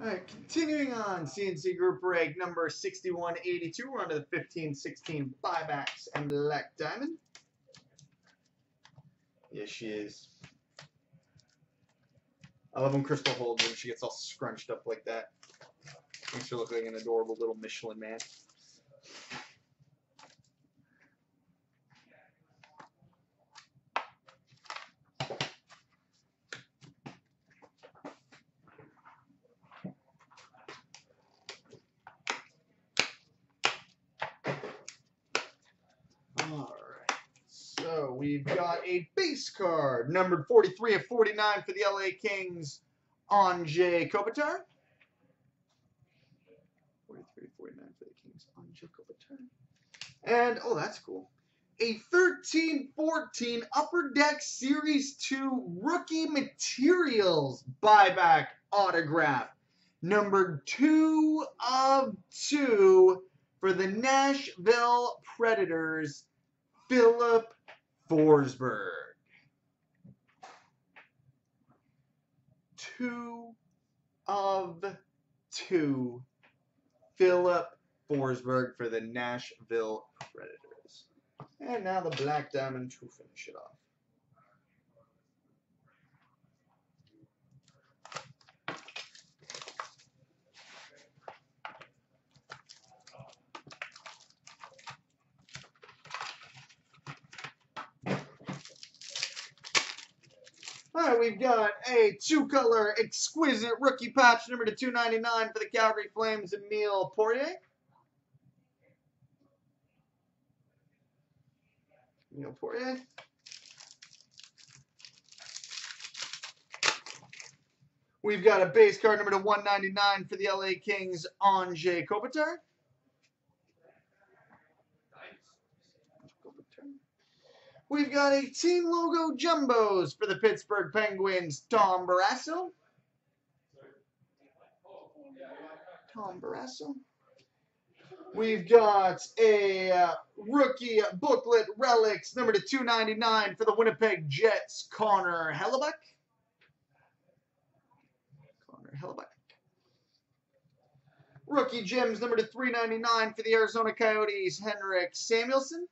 All right, continuing on CNC group break number 6182. We're to the 1516 buybacks and black diamond. Yes, she is. I love when Crystal holds her. She gets all scrunched up like that. Makes her look like an adorable little Michelin man. All right. So we've got a base card, numbered 43 of 49 for the LA Kings, Anze Kopitar. 43 of 49 for the Kings, Anze Kopitar. And, oh, that's cool. A 13-14 Upper Deck Series 2 Rookie Materials buyback autograph. Number 2 of 2 for the Nashville Predators, Filip Forsberg. Two of two. Filip Forsberg for the Nashville Predators. And now the Black Diamond to finish it off. All right, we've got a two-color exquisite rookie patch number to 299 for the Calgary Flames, Emile Poirier. Emile Poirier. We've got a base card number to 199 for the LA Kings, Anze Kopitar. We've got a team logo jumbos for the Pittsburgh Penguins, Tom Barrasso. Tom Barrasso. We've got a uh, rookie booklet relics number to 299 for the Winnipeg Jets, Connor Hellebuyck. Connor Hellebuyck. Rookie gems number to 399 for the Arizona Coyotes, Henrik Samuelsson.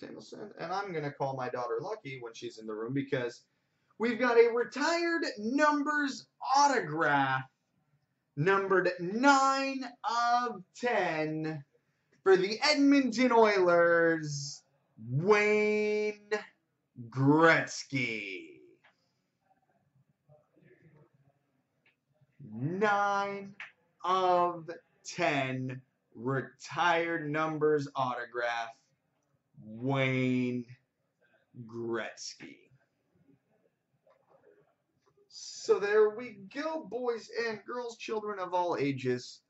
Henrik Samuelsson. And I'm going to call my daughter Lucky when she's in the room because we've got a retired numbers autograph numbered 9 of 10 for the Edmonton Oilers, Wayne Gretzky. 9 of 10 retired numbers autograph, Wayne Gretzky. So there we go, boys and girls, children of all ages.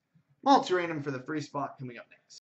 Multi-random for the free spot coming up next.